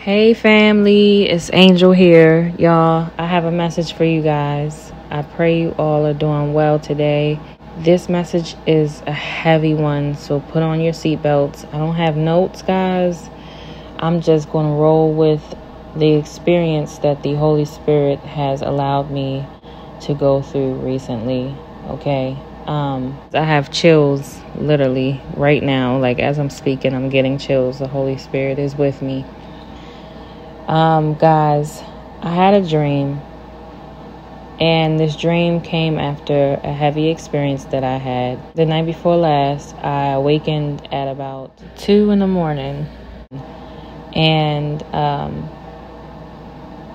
Hey family, it's Angel here. Y'all, I have a message for you guys. I pray you all are doing well today. This message is a heavy one, so put on your seatbelts. I don't have notes, guys. I'm just going to roll with the experience that the Holy Spirit has allowed me to go through recently, okay? Um, I have chills literally right now. Like as I'm speaking, I'm getting chills. The Holy Spirit is with me. Um, guys, I had a dream, and this dream came after a heavy experience that I had. The night before last, I awakened at about 2 in the morning, and um,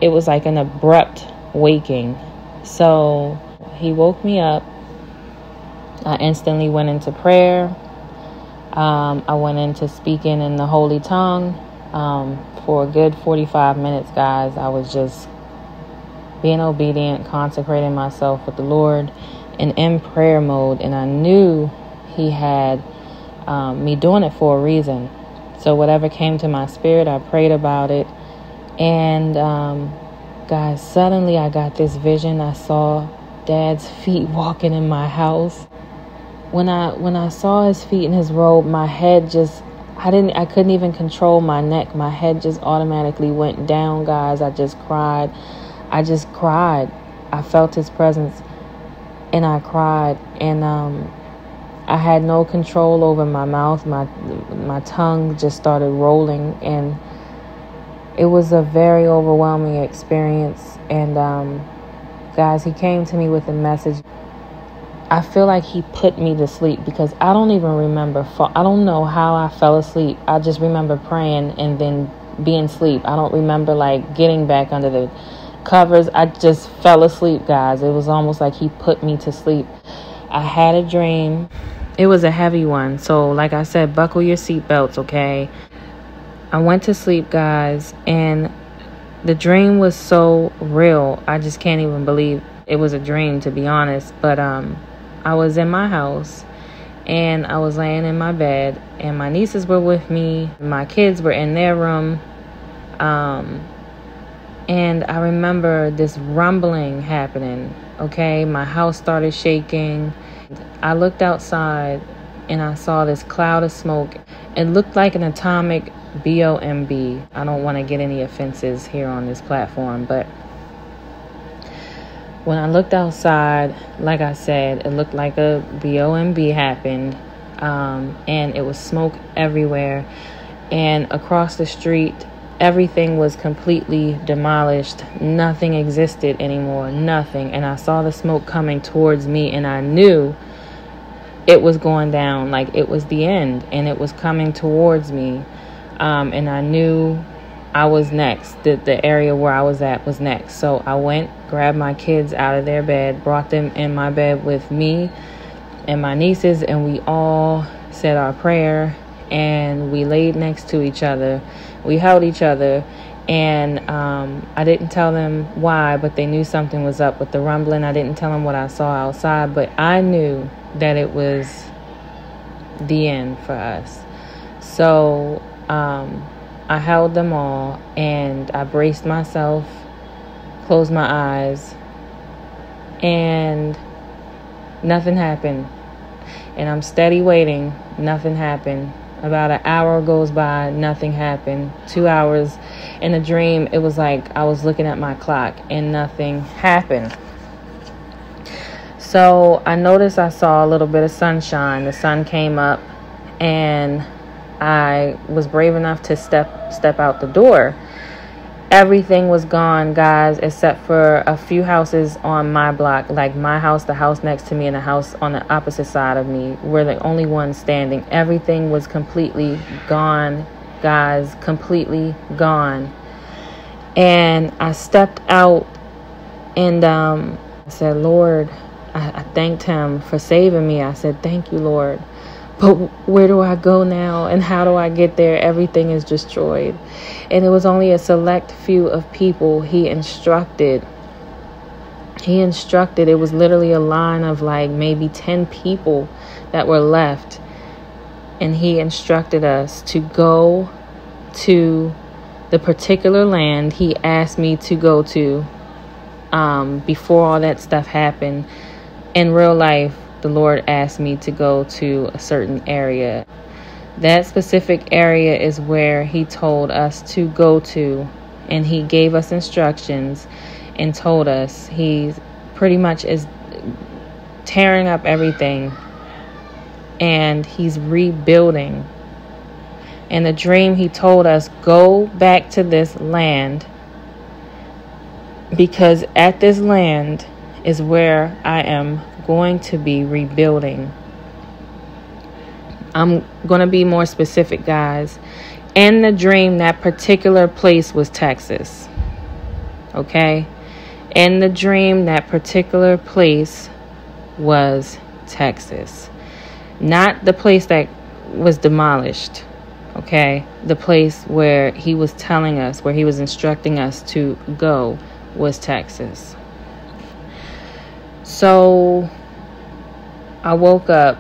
it was like an abrupt waking. So he woke me up. I instantly went into prayer. Um, I went into speaking in the holy tongue. Um, for a good 45 minutes, guys. I was just being obedient, consecrating myself with the Lord, and in prayer mode. And I knew He had um, me doing it for a reason. So, whatever came to my spirit, I prayed about it. And, um, guys, suddenly I got this vision. I saw Dad's feet walking in my house. When I when I saw his feet in his robe, my head just I didn't I couldn't even control my neck. My head just automatically went down, guys. I just cried. I just cried. I felt his presence and I cried and um I had no control over my mouth. My my tongue just started rolling and it was a very overwhelming experience and um guys, he came to me with a message I feel like he put me to sleep because I don't even remember. I don't know how I fell asleep. I just remember praying and then being asleep. I don't remember like getting back under the covers. I just fell asleep, guys. It was almost like he put me to sleep. I had a dream. It was a heavy one. So, like I said, buckle your seatbelts, okay? I went to sleep, guys, and the dream was so real. I just can't even believe it was a dream, to be honest. But, um, I was in my house and I was laying in my bed, and my nieces were with me. My kids were in their room. Um, and I remember this rumbling happening. Okay, my house started shaking. I looked outside and I saw this cloud of smoke. It looked like an atomic BOMB. I don't want to get any offenses here on this platform, but when I looked outside, like I said, it looked like a BOMB happened, um, and it was smoke everywhere. And across the street, everything was completely demolished. Nothing existed anymore, nothing. And I saw the smoke coming towards me, and I knew it was going down, like it was the end, and it was coming towards me. Um, and I knew I was next. The, the area where I was at was next. So I went, grabbed my kids out of their bed, brought them in my bed with me and my nieces, and we all said our prayer and we laid next to each other. We held each other, and um, I didn't tell them why, but they knew something was up with the rumbling. I didn't tell them what I saw outside, but I knew that it was the end for us. So, um, I held them all and I braced myself, closed my eyes, and nothing happened. And I'm steady waiting, nothing happened. About an hour goes by, nothing happened. Two hours in a dream, it was like I was looking at my clock and nothing happened. So I noticed I saw a little bit of sunshine. The sun came up and I was brave enough to step step out the door. Everything was gone, guys, except for a few houses on my block, like my house, the house next to me, and the house on the opposite side of me. We're the only ones standing. Everything was completely gone, guys, completely gone. And I stepped out and um, I said, Lord, I, I thanked him for saving me. I said, Thank you, Lord. But where do I go now and how do I get there? Everything is destroyed. And it was only a select few of people he instructed. He instructed, it was literally a line of like maybe 10 people that were left. And he instructed us to go to the particular land he asked me to go to um, before all that stuff happened. In real life, the Lord asked me to go to a certain area. That specific area is where He told us to go to, and He gave us instructions and told us He pretty much is tearing up everything and He's rebuilding in the dream, he told us, Go back to this land because at this land is where I am going to be rebuilding. I'm going to be more specific, guys. In the dream, that particular place was Texas. Okay? In the dream, that particular place was Texas. Not the place that was demolished okay the place where he was telling us where he was instructing us to go was texas so i woke up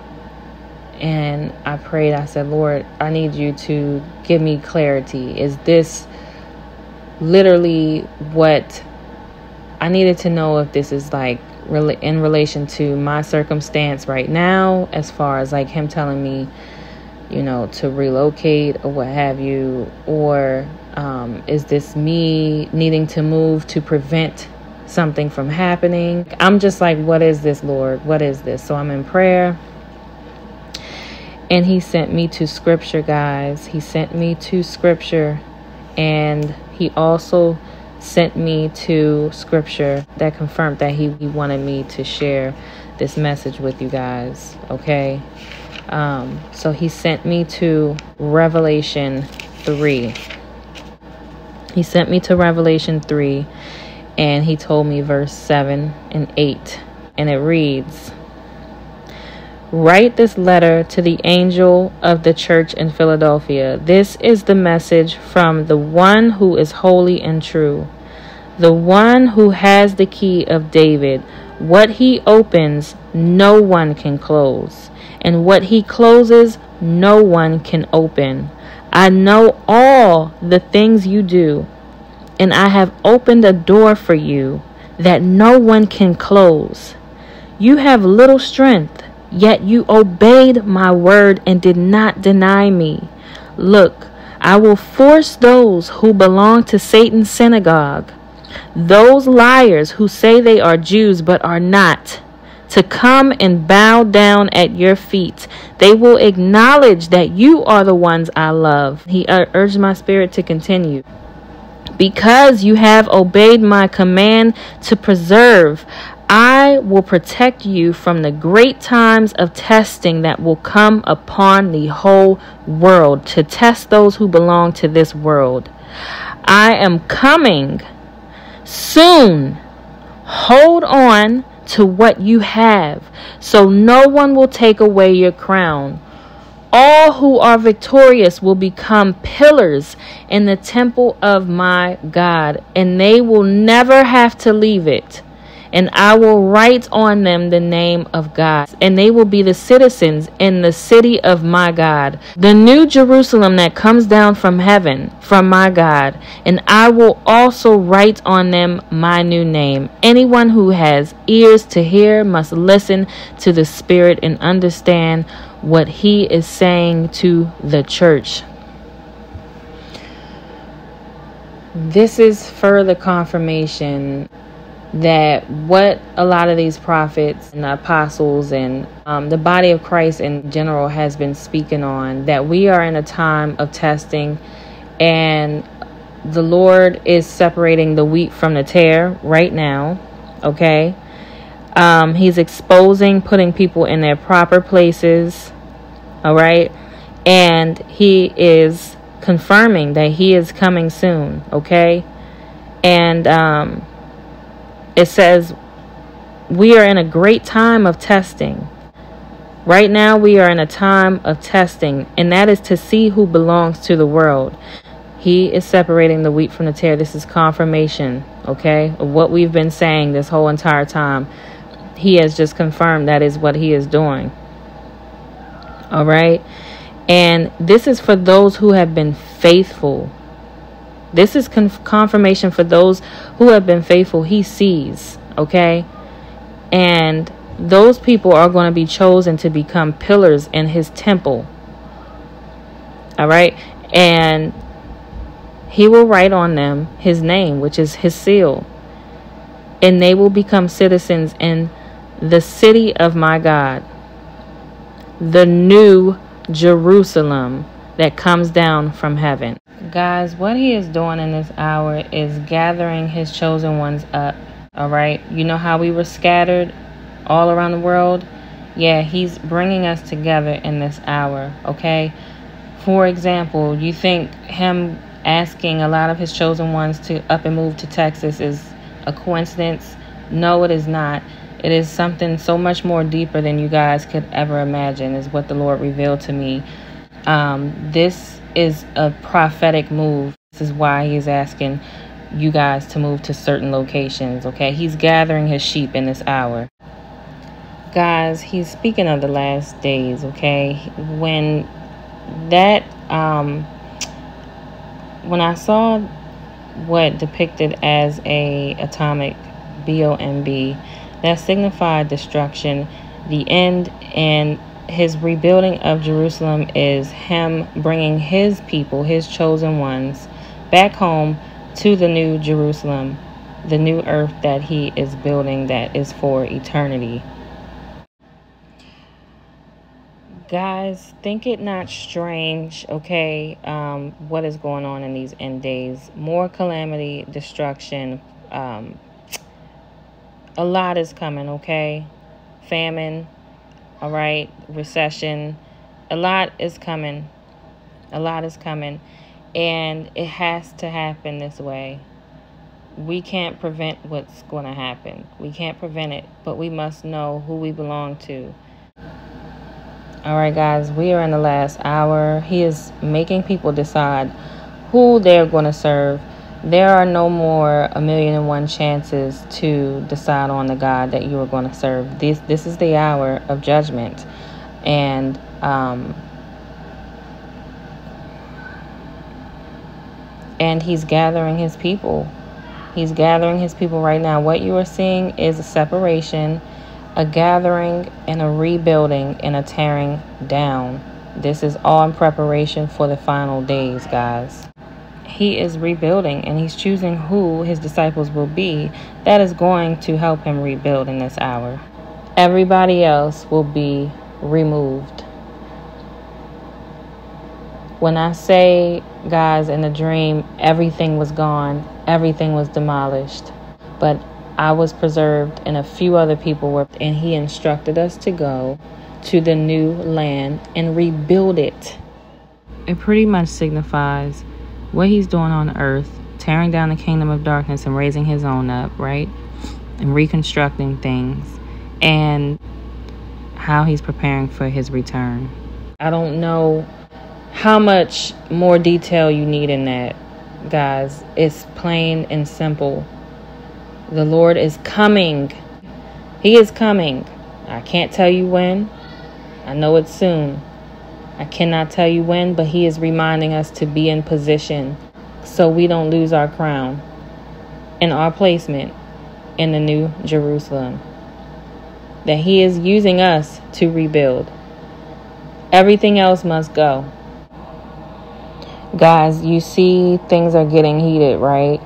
and i prayed i said lord i need you to give me clarity is this literally what i needed to know if this is like really in relation to my circumstance right now as far as like him telling me you know, to relocate or what have you? Or um, is this me needing to move to prevent something from happening? I'm just like, what is this, Lord? What is this? So I'm in prayer. And he sent me to scripture, guys. He sent me to scripture. And he also sent me to scripture that confirmed that he, he wanted me to share this message with you guys. Okay. Um, so he sent me to Revelation 3. He sent me to Revelation 3 and he told me verse 7 and 8. And it reads Write this letter to the angel of the church in Philadelphia. This is the message from the one who is holy and true, the one who has the key of David. What he opens, no one can close and what he closes, no one can open. I know all the things you do, and I have opened a door for you that no one can close. You have little strength, yet you obeyed my word and did not deny me. Look, I will force those who belong to Satan's synagogue, those liars who say they are Jews but are not to come and bow down at your feet. They will acknowledge that you are the ones I love. He urged my spirit to continue. Because you have obeyed my command to preserve, I will protect you from the great times of testing that will come upon the whole world to test those who belong to this world. I am coming soon. Hold on to what you have, so no one will take away your crown. All who are victorious will become pillars in the temple of my God, and they will never have to leave it and I will write on them the name of God, and they will be the citizens in the city of my God, the new Jerusalem that comes down from heaven, from my God, and I will also write on them my new name. Anyone who has ears to hear must listen to the Spirit and understand what He is saying to the church. This is further confirmation that what a lot of these prophets and apostles and um, the body of Christ in general has been speaking on that we are in a time of testing and the Lord is separating the wheat from the tare right now. Okay. Um, he's exposing, putting people in their proper places. All right. And he is confirming that he is coming soon. Okay. And, um, it says, We are in a great time of testing. Right now, we are in a time of testing, and that is to see who belongs to the world. He is separating the wheat from the tare. This is confirmation, okay, of what we've been saying this whole entire time. He has just confirmed that is what he is doing. All right. And this is for those who have been faithful This is conf- confirmation for those who have been faithful. He sees, okay? And those people are going to be chosen to become pillars in his temple. All right? And he will write on them his name, which is his seal. And they will become citizens in the city of my God, the new Jerusalem that comes down from heaven. Guys, what he is doing in this hour is gathering his chosen ones up. All right. You know how we were scattered all around the world? Yeah, he's bringing us together in this hour. Okay. For example, you think him asking a lot of his chosen ones to up and move to Texas is a coincidence? No, it is not. It is something so much more deeper than you guys could ever imagine, is what the Lord revealed to me. Um, this is a prophetic move. This is why He is asking you guys to move to certain locations, okay? He's gathering His sheep in this hour. Guys, He's speaking of the last days, okay? When that, um, when I saw what depicted as a atomic bomb that signified destruction, the end, and his rebuilding of Jerusalem is him bringing his people, his chosen ones, back home to the new Jerusalem, the new earth that he is building that is for eternity. Guys, think it not strange, okay, um, what is going on in these end days. More calamity, destruction, um, a lot is coming, okay? Famine, all right? Recession, a lot is coming. A lot is coming. And it has to happen this way. We can't prevent what's going to happen. We can't prevent it, but we must know who we belong to. All right, guys, we are in the last hour. He is making people decide who they're going to serve there are no more a million and one chances to decide on the God that you are going to serve. This this is the hour of judgment, and um, and He's gathering His people. He's gathering His people right now. What you are seeing is a separation, a gathering, and a rebuilding, and a tearing down. This is all in preparation for the final days, guys he is rebuilding and he's choosing who his disciples will be that is going to help him rebuild in this hour. Everybody else will be removed. When I say, guys, in the dream, everything was gone, everything was demolished, but I was preserved and a few other people were, and he instructed us to go to the new land and rebuild it. It pretty much signifies what he's doing on earth, tearing down the kingdom of darkness and raising his own up, right? And reconstructing things, and how he's preparing for his return. I don't know how much more detail you need in that, guys. It's plain and simple. The Lord is coming. He is coming. I can't tell you when. I know it's soon. I cannot tell you when, but He is reminding us to be in position so we don't lose our crown and our placement in the new Jerusalem. That He is using us to rebuild. Everything else must go. Guys, you see things are getting heated, right?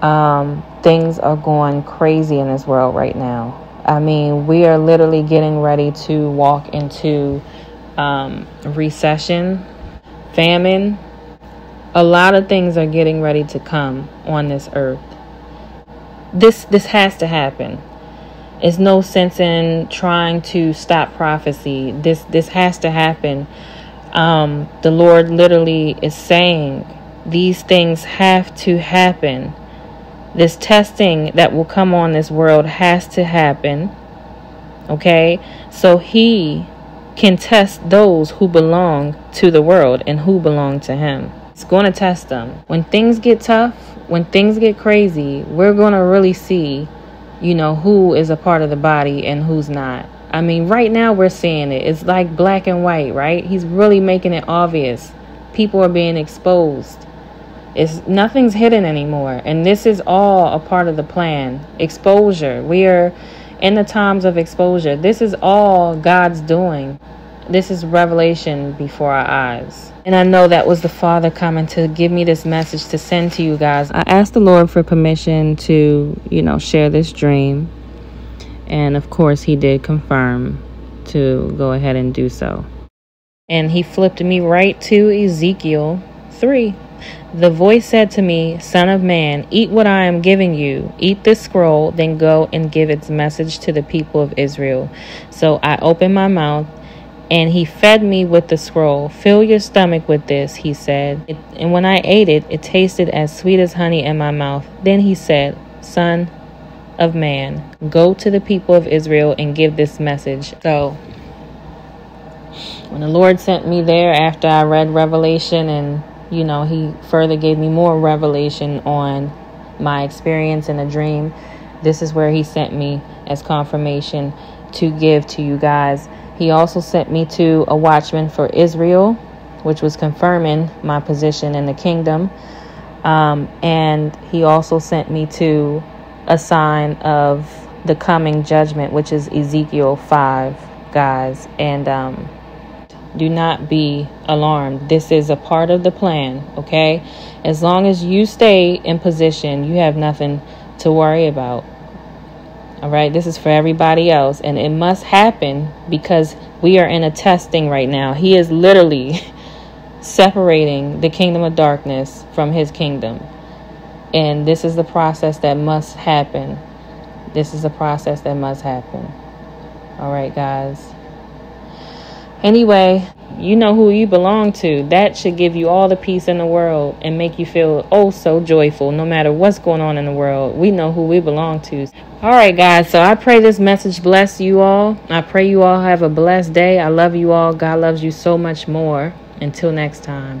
Um, things are going crazy in this world right now. I mean, we are literally getting ready to walk into um, recession, famine. A lot of things are getting ready to come on this earth. This this has to happen. It's no sense in trying to stop prophecy. This this has to happen. Um, the Lord literally is saying these things have to happen. This testing that will come on this world has to happen. Okay? So He can test those who belong to the world and who belong to Him. It's going to test them. When things get tough, when things get crazy, we're going to really see, you know, who is a part of the body and who's not. I mean, right now we're seeing it. It's like black and white, right? He's really making it obvious. People are being exposed. It's nothing's hidden anymore. And this is all a part of the plan. Exposure. We are in the times of exposure. This is all God's doing. This is revelation before our eyes. And I know that was the Father coming to give me this message to send to you guys. I asked the Lord for permission to, you know, share this dream. And of course, He did confirm to go ahead and do so. And He flipped me right to Ezekiel 3. The voice said to me, Son of man, eat what I am giving you. Eat this scroll, then go and give its message to the people of Israel. So I opened my mouth and he fed me with the scroll. Fill your stomach with this, he said. It, and when I ate it, it tasted as sweet as honey in my mouth. Then he said, Son of man, go to the people of Israel and give this message. So, when the Lord sent me there after I read Revelation, and you know, he further gave me more revelation on my experience in a dream, this is where he sent me as confirmation to give to you guys. He also sent me to a watchman for Israel, which was confirming my position in the kingdom. Um, and he also sent me to a sign of the coming judgment, which is Ezekiel 5, guys. And um, do not be alarmed. This is a part of the plan, okay? As long as you stay in position, you have nothing to worry about. All right, this is for everybody else, and it must happen because we are in a testing right now. He is literally separating the kingdom of darkness from his kingdom. And this is the process that must happen. This is a process that must happen. All right, guys. Anyway, you know who you belong to. That should give you all the peace in the world and make you feel oh so joyful no matter what's going on in the world. We know who we belong to. All right, guys. So I pray this message bless you all. I pray you all have a blessed day. I love you all. God loves you so much more. Until next time.